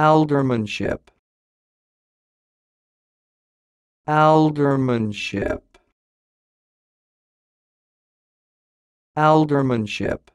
aldermanship. Aldermanship. Aldermanship.